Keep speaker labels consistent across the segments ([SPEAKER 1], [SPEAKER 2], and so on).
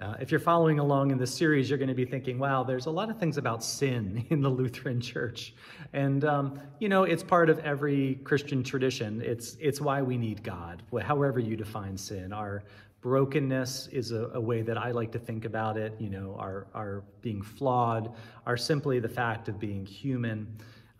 [SPEAKER 1] Uh, if you're following along in this series, you're going to be thinking, wow, there's a lot of things about sin in the Lutheran Church. And, um, you know, it's part of every Christian tradition. It's, it's why we need God, however you define sin. Our brokenness is a, a way that I like to think about it, you know, our, our being flawed, are simply the fact of being human.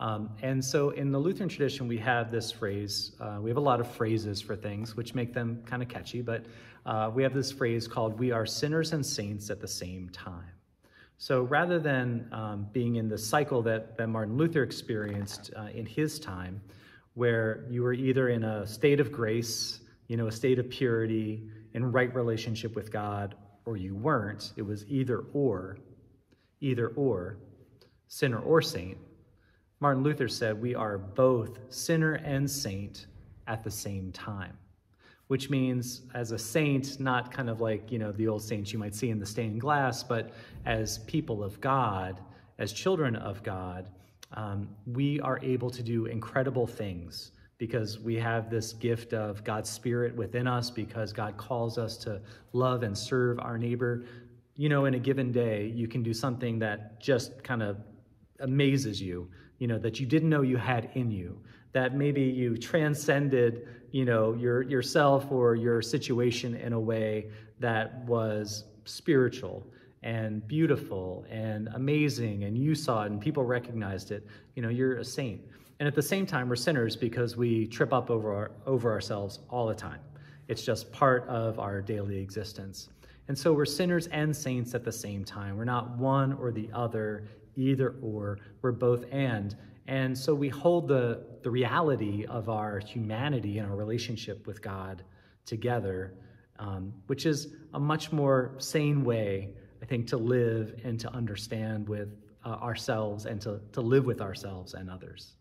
[SPEAKER 1] Um, and so in the Lutheran tradition, we have this phrase. Uh, we have a lot of phrases for things, which make them kind of catchy, but uh, we have this phrase called, We are sinners and saints at the same time. So rather than um, being in the cycle that, that Martin Luther experienced uh, in his time, where you were either in a state of grace, you know, a state of purity, in right relationship with God, or you weren't, it was either or, either or, sinner or saint. Martin Luther said, We are both sinner and saint at the same time which means as a saint, not kind of like, you know, the old saints you might see in the stained glass, but as people of God, as children of God, um, we are able to do incredible things because we have this gift of God's Spirit within us, because God calls us to love and serve our neighbor. You know, in a given day, you can do something that just kind of amazes you, you know, that you didn't know you had in you, that maybe you transcended you know your yourself or your situation in a way that was spiritual and beautiful and amazing and you saw it and people recognized it. You know you're a saint. And at the same time we're sinners because we trip up over our, over ourselves all the time. It's just part of our daily existence. And so we're sinners and saints at the same time. We're not one or the other either or we're both and and so we hold the, the reality of our humanity and our relationship with God together, um, which is a much more sane way, I think, to live and to understand with uh, ourselves and to, to live with ourselves and others.